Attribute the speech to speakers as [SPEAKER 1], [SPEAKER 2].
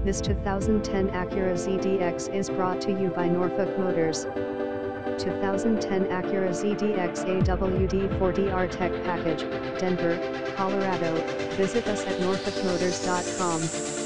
[SPEAKER 1] This 2010 Acura ZDX is brought to you by Norfolk Motors. 2010 Acura ZDX AWD4DR Tech Package, Denver, Colorado. Visit us at norfolkmotors.com.